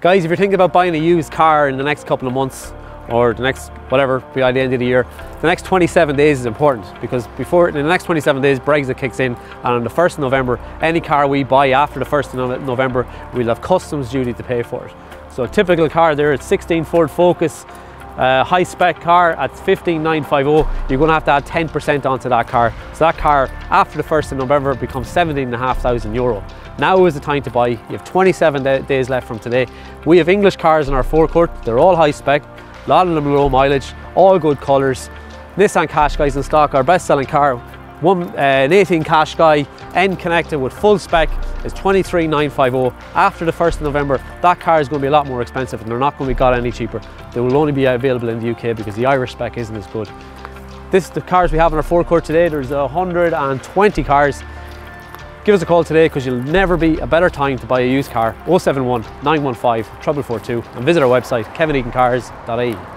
Guys, if you're thinking about buying a used car in the next couple of months, or the next whatever by the end of the year the next 27 days is important because before in the next 27 days brexit kicks in and on the 1st of november any car we buy after the 1st of november we'll have customs duty to pay for it. So a typical car there it's 16 ford focus uh, high spec car at 15950 you're going to have to add 10% onto that car. So that car after the 1st of november becomes 17,500 euro. Now is the time to buy. You have 27 days left from today. We have english cars in our forecourt. They're all high spec. A lot of them low mileage, all good colours. Nissan Qashqai's in stock, our best selling car. One, uh, an 18 Qashqai, N-Connecta with full spec is 23950. After the 1st of November, that car is going to be a lot more expensive and they're not going to be got any cheaper. They will only be available in the UK because the Irish spec isn't as good. This is the cars we have in our forecourt today. There's 120 cars. Give us a call today because you'll never be a better time to buy a used car 071 915 442 and visit our website kevinegancars.ie.